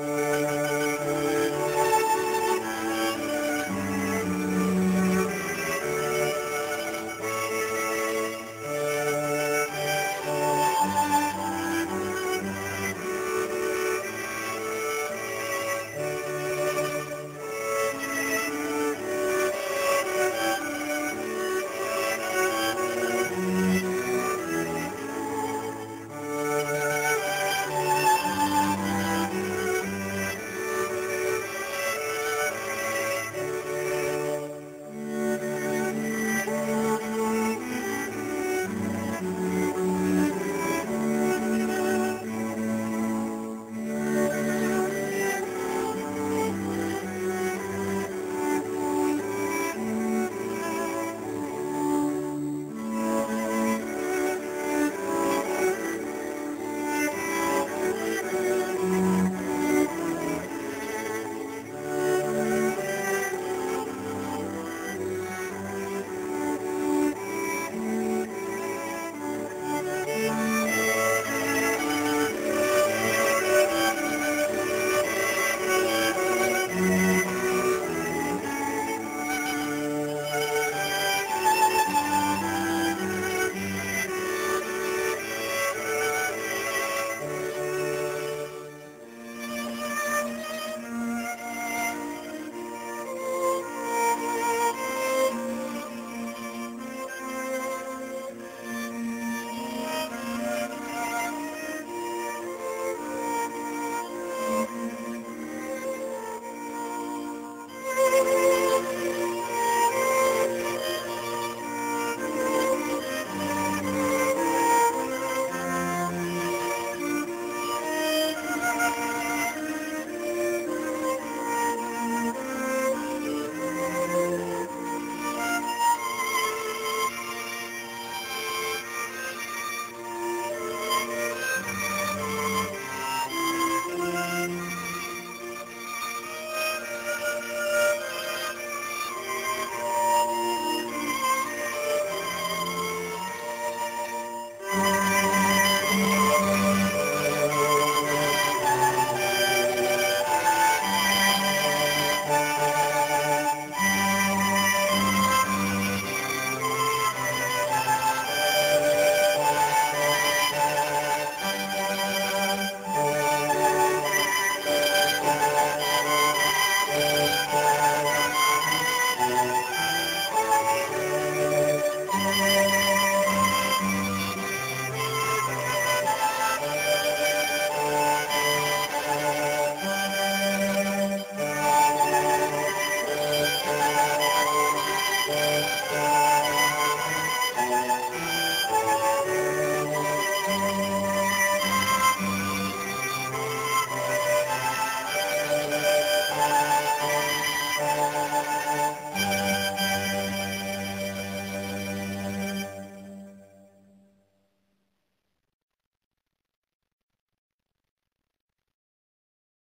you